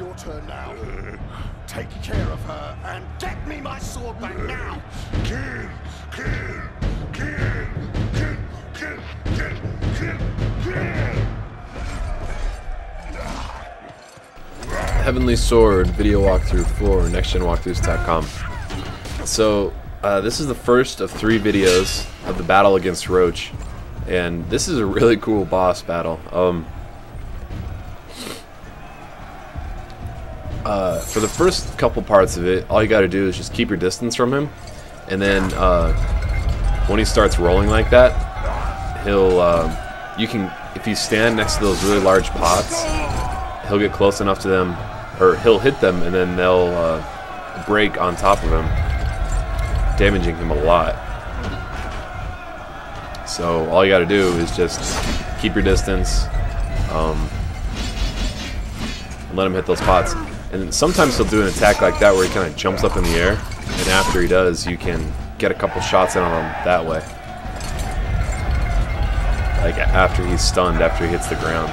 your turn now. Take care of her and get me my sword back now. Kill, kill, kill, kill, kill, kill, kill, kill. Heavenly Sword video walkthrough for nextgenwalkthroughs.com. So, uh, this is the first of three videos of the battle against Roach, and this is a really cool boss battle. Um, uh, for the first couple parts of it, all you got to do is just keep your distance from him, and then uh, when he starts rolling like that, he'll um, you can if you stand next to those really large pots, he'll get close enough to them, or he'll hit them, and then they'll uh, break on top of him, damaging him a lot. So all you got to do is just keep your distance, um, let him hit those pots. And sometimes he'll do an attack like that where he kind of jumps up in the air, and after he does, you can get a couple shots in on him that way. Like after he's stunned, after he hits the ground.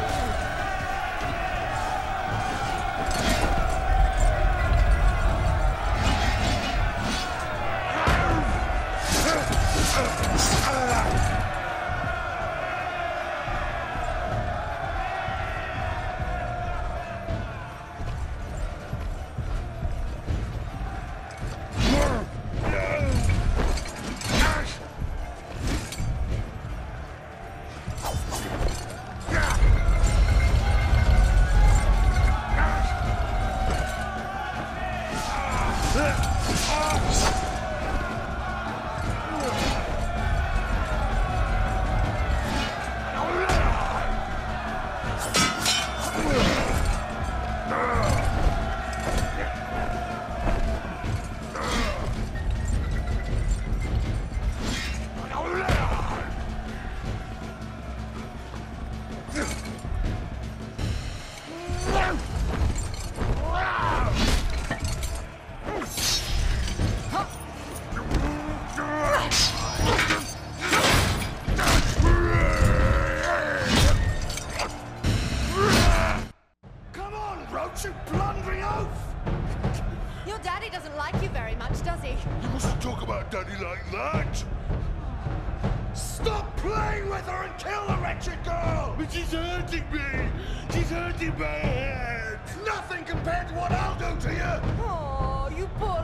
Does he? You mustn't talk about daddy like that. Stop playing with her and kill the wretched girl! But she's hurting me. She's hurting my head. Nothing compared to what I'll do to you! Oh, you poor